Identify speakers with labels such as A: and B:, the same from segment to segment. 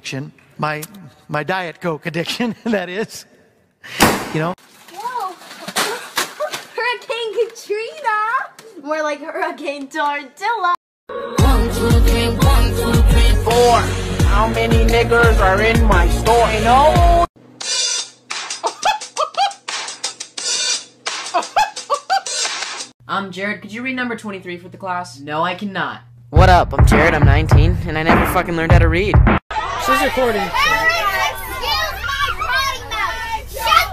A: addiction, my my diet coke addiction. that is, you know.
B: Whoa! Hurricane Katrina! More like Hurricane Tortilla.
C: One, two, three, one, two, three, four. How many niggers are in my store? You know?
D: Um, Jared, could you read number 23 for the class?
E: No, I cannot.
F: What up? I'm Jared, I'm 19, and I never fucking learned how to read.
E: She's recording.
B: Shut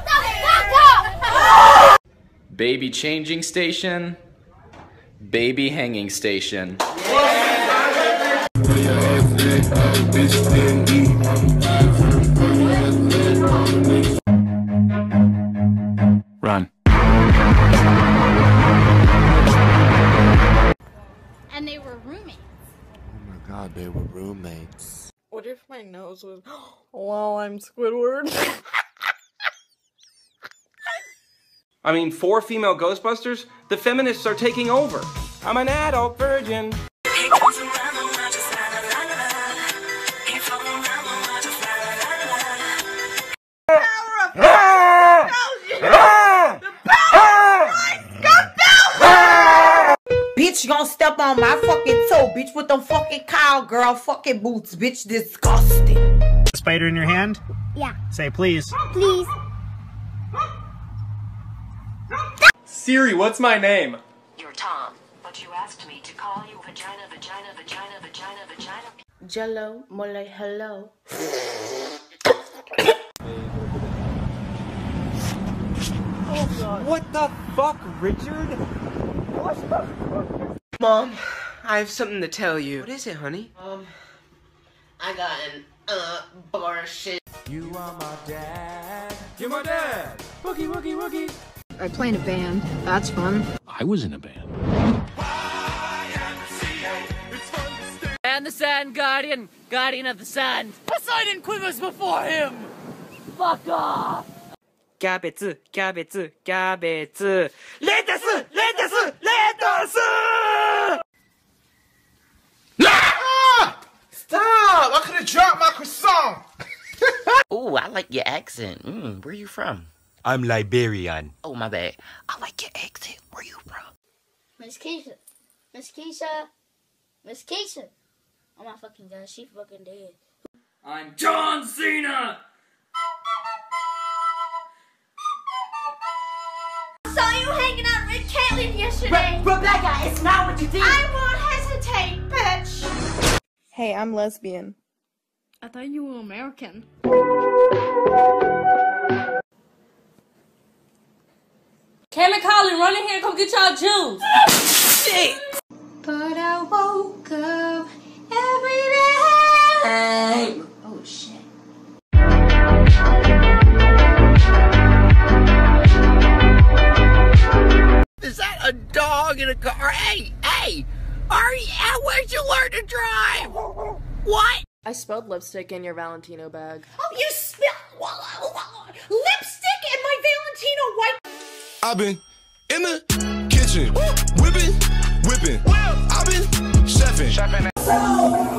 B: the fuck up!
G: Baby changing station. Baby hanging station. Run.
B: And they were roommates.
H: Oh my god, they were roommates.
I: What if my nose was? Wow, I'm Squidward.
J: I mean, four female Ghostbusters? The feminists are taking over. I'm an adult virgin.
K: Bitch, you gonna step on my fucking toe, bitch, with them fucking cowgirl fucking boots, bitch, disgusting.
L: Spider in your hand?
B: Yeah.
L: Say please.
B: Please.
J: Siri, what's my name?
M: You're Tom, but you asked me to call you vagina, vagina, vagina, vagina, vagina.
K: Jello, mole, hello.
C: What the fuck, Richard?
F: Mom, I have something to tell you. What is it, honey?
K: Um, I got an, uh, bullshit.
C: You are my dad. You're my dad. Wookie, wookie, wookie.
N: I play in a band. That's fun.
O: I was in a band.
P: And the Sand Guardian, Guardian of the Sand. Poseidon quivers before him. Fuck off.
F: キャベツ、キャベツ、キャベツ。レタスレタス ス let us! Ah!
H: Stop! I could have dropped my croissant.
Q: Ooh, I like your accent. Mm, where you from?
R: I'm Liberian.
Q: Oh, my bad. I like your accent. Where are you from?
B: Miss Keisha. Miss Keisha. Miss Keisha. Oh my fucking god, she fucking dead.
P: I'm John Cena!
B: Yesterday.
K: Re Rebecca, it's not what you did.
B: I won't hesitate, bitch.
I: Hey, I'm lesbian.
N: I thought you were American.
P: Cam and Colin, run in here and come get y'all juice.
F: Shit!
C: Dog in a car? Hey, hey! Ari, where'd you learn to drive? What?
I: I spilled lipstick in your Valentino bag.
K: Oh, you spilled lipstick in my Valentino white.
H: I've been in the kitchen, whipping, whipping. I've been chefing.